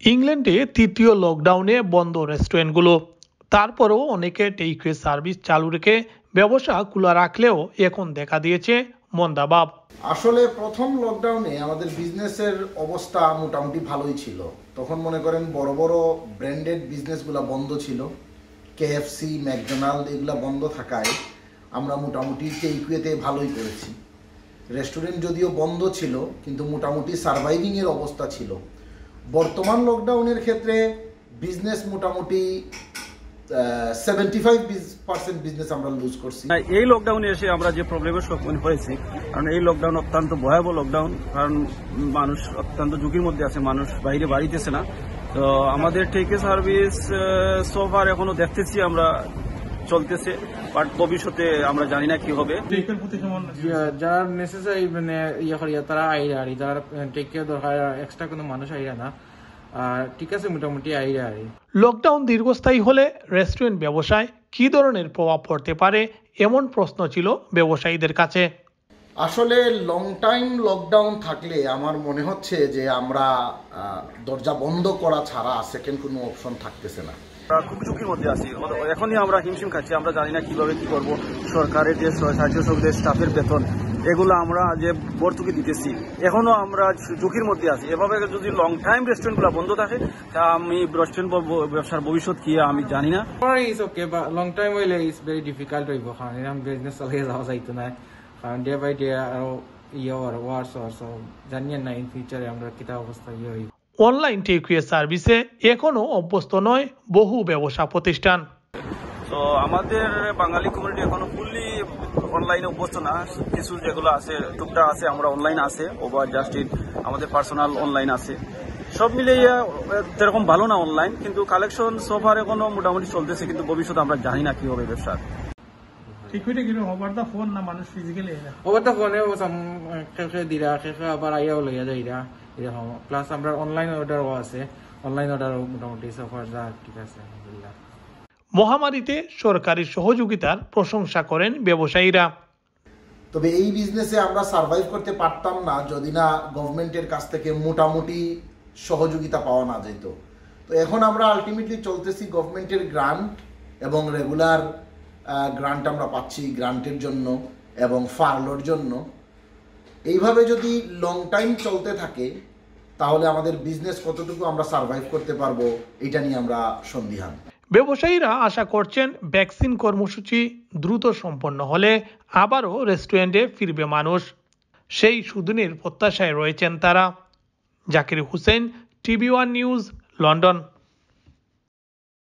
ইংল্যান্ডে তৃতীয় লকডাউনে বন্ধ রেস্টুরেন্টগুলো তারপরেও অনেকে টেকওয়ে সার্ভিস চালু রেখে ব্যবসা খোলা রাখলেও এখন দেখা দিয়েছে মন্দাভাব আসলে প্রথম লকডাউনে আমাদের বিজনেসের অবস্থা মোটামুটি ভালোই ছিল। তখন মনে করেন বড় বড় ব্র্যান্ডেড বিজনেসগুলো বন্ধ ছিল। কেএফসি ম্যাকডোনাল্ড এগুলো বন্ধ থাকায় আমরা মোটামুটি টেকওয়েতে ভালোই করেছি। রেস্টুরেন্ট যদিও বন্ধ ছিল, কিন্তু মোটামুটি সার্ভাইভিংয়ের অবস্থা ছিল। বর্তমান লকডাউনের ক্ষেত্রে বিজনেস মোটামুটি সেভেন্টি ফাইভ পার্সেন্ট বিজনেস আমরা করছি। এই লকডাউনে এসে আমরা যে প্রবলেমের সম্মুখীন হয়েছি, কারণ এই লকডাউন অত্যন্ত ভয়াবহ লকডাউন কারণ মানুষ অত্যন্ত ঝুঁকির মধ্যে আছে, মানুষ বাইরে বাড়িতেছে না। তো আমাদের টেকে সার্ভিস সোফার এখনও দেখতেছি আমরা চলতেছে বাট ভবিষ্যতে আমরা জানি না কি হবে। যারা নেসেসারি মানে ইয়ে করিয়া তারা আইরা আর যারা টেক কেয়ার দরকার এক্সট্রা কোনো মানুষ আইরা না। আর ঠিক আছে মোটামুটি আইরা আর লকডাউন দীর্ঘস্থায়ী হলে রেস্টুরেন্ট ব্যবসায় কি ধরনের প্রভাব পড়তে পারে এমন প্রশ্ন ছিল ব্যবসায়ীদের কাছে। আসলে লং টাইম লকডাউন থাকলে আমার মনে হচ্ছে যে আমরা দরজা বন্ধ করা ছাড়া সেকেন্ড কোনো অপশন থাকতেছে না। খুব ঝুঁকির মধ্যে আছি। এখনই আমরা হিমশিম খাচ্ছি, আমরা জানি না কীভাবে কি করব। সরকারের যে স্বেচ্ছাসেবীদের স্টাফের বেতন, এগুলো আমরা যে ভর্তুকি দিতেছি এখনও আমরা ঝুঁকির মধ্যে আছি। এভাবে যদি লং টাইম রেস্টুরেন্টগুলো বন্ধ থাকে, তা আমি রেস্টুরেন্ট ব্যবসার ভবিষ্যৎ কি আমি জানি না। ইজ ওকে বা লং টাইম হইলে ইজ ভেরি ডিফিকাল্ট হইব কারণ এরকম বিজনেস চালিয়ে যাওয়া যাইতো না। কারণ ডে বাই ডে আরও ইয়ে আর ওয়ার্স জানিয়ে না ইন ফিউচারে আমরা কিতা অবস্থা ইয়ে হইব। অনলাইন টেকওয়ে সার্ভিসে এখনও অভ্যস্ত নয় বহু ব্যবসা প্রতিষ্ঠান। তো আমাদের বাঙালি কমিউনিটি এখনও ফুললি অনলাইনে অভ্যস্ত না। কিছু যেগুলো আছে টুকটাক আছে আমরা অনলাইন আছে ওভার জাস্ট আমাদের পার্সোনাল অনলাইন আছে। সব মিলিয়ে যেরকম ভালো না অনলাইন কিন্তু কালেকশন সোফার এখনও মোটামুটি চলতেছে কিন্তু ভবিষ্যতে আমরা জানি না কি হবে ব্যবসার ওবার তো ফোনে খেয়ে দিরা খেয়ে আবার আইয়াও লইয়া যাইরা। এরকম প্লাস আমরা অনলাইন অর্ডারও আছে। অনলাইন অর্ডারও মোটামুটি সফর যা ঠিক আছে আলহামদুলিল্লাহ। মহামারীতে সরকারি সহযোগিতার প্রশংসা করেন ব্যবসায়ীরা। তবে এই বিজনেসে আমরা সার্ভাইভ করতে পারতাম না যদি না গভর্নমেন্টের কাছ থেকে মোটামুটি সহযোগিতা পাওয়া না যেত। তো এখন আমরা আলটিমেটলি চলতেছি গভর্নমেন্টের গ্রান্ট এবং রেগুলার গ্রান্ট আমরা পাচ্ছি গ্রান্টের জন্য এবং ফার্লোর জন্য। এইভাবে যদি লং টাইম চলতে থাকে, তাহলে আমাদের বিজনেস কতটুকু আমরা সার্ভাইভ করতে পারব, এটা নিয়ে আমরা সন্দিহান। ব্যবসায়ীরা আশা করছেন ভ্যাকসিন কর্মসূচি দ্রুত সম্পন্ন হলে আবারও রেস্টুরেন্টে ফিরবে মানুষ। সেই সুদিনের প্রত্যাশায় রয়েছেন তারা। Zakir Hussain, TV one news, London.